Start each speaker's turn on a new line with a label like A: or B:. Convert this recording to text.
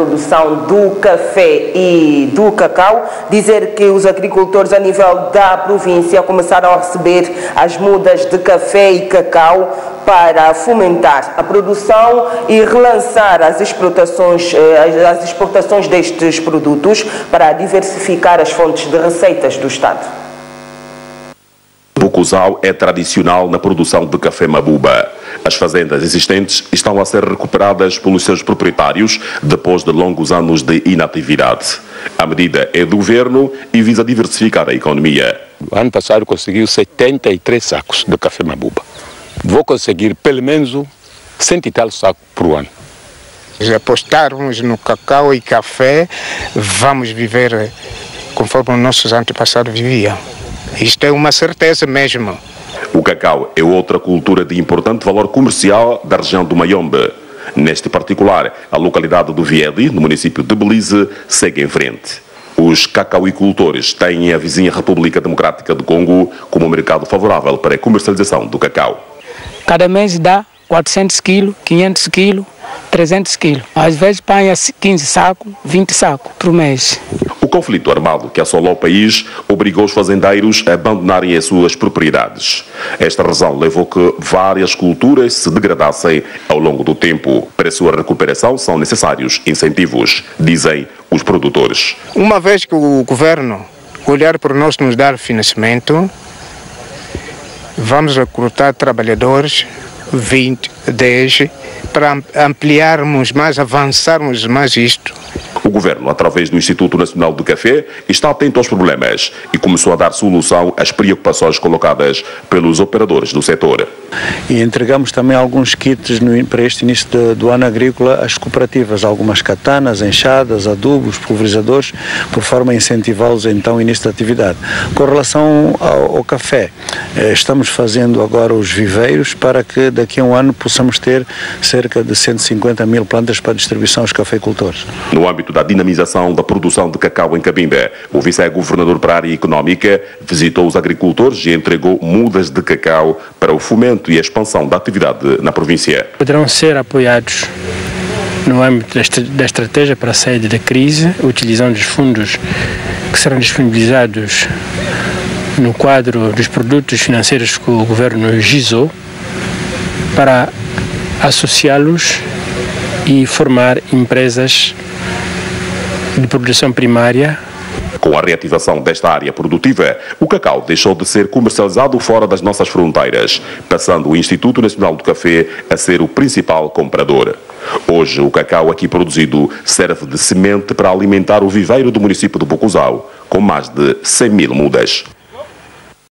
A: produção do café e do cacau, dizer que os agricultores a nível da província começaram a receber as mudas de café e cacau para fomentar a produção e relançar as exportações, eh, as exportações destes produtos para diversificar as fontes de receitas do Estado.
B: Bucuzal é tradicional na produção de café mabuba. As fazendas existentes estão a ser recuperadas pelos seus proprietários depois de longos anos de inatividade. A medida é do governo e visa diversificar a economia.
C: Ano passado conseguiu 73 sacos de café mabuba. Vou conseguir pelo menos 100 e tal sacos por ano.
D: Se apostarmos no cacau e café, vamos viver conforme os nossos antepassados viviam. Isto é uma certeza mesmo.
B: O cacau é outra cultura de importante valor comercial da região do Mayombe. Neste particular, a localidade do Viedi, no município de Belize, segue em frente. Os cacauicultores têm a vizinha República Democrática do Congo como mercado favorável para a comercialização do cacau.
E: Cada mês dá 400 quilos, 500 quilos, 300 quilos. Às vezes panha 15 sacos, 20 sacos por mês.
B: Conflito armado que assolou o país obrigou os fazendeiros a abandonarem as suas propriedades. Esta razão levou que várias culturas se degradassem ao longo do tempo. Para sua recuperação são necessários incentivos, dizem os produtores.
D: Uma vez que o governo olhar para nós nos dar financiamento, vamos recrutar trabalhadores 20, 10, para ampliarmos mais, avançarmos mais isto.
B: O governo, através do Instituto Nacional do Café, está atento aos problemas e começou a dar solução às preocupações colocadas pelos operadores do setor.
F: E entregamos também alguns kits no, para este início de, do ano agrícola às cooperativas, algumas katanas, enxadas, adubos, pulverizadores, por forma a incentivá-los então o início da atividade. Com relação ao, ao café, eh, estamos fazendo agora os viveiros para que daqui a um ano possamos ter cerca de 150 mil plantas para distribuição aos cafeicultores.
B: No âmbito da dinamização da produção de cacau em Cabinda, o vice-governador para a área económica visitou os agricultores e entregou mudas de cacau para o fomento e a expansão da atividade na província.
E: Poderão ser apoiados no âmbito da estratégia para a saída da crise, utilizando os fundos que serão disponibilizados no quadro dos produtos financeiros que o governo gizou para associá-los e formar empresas de produção primária.
B: Com a reativação desta área produtiva, o cacau deixou de ser comercializado fora das nossas fronteiras, passando o Instituto Nacional do Café a ser o principal comprador. Hoje, o cacau aqui produzido serve de semente para alimentar o viveiro do município de Bocuzal, com mais de 100 mil mudas.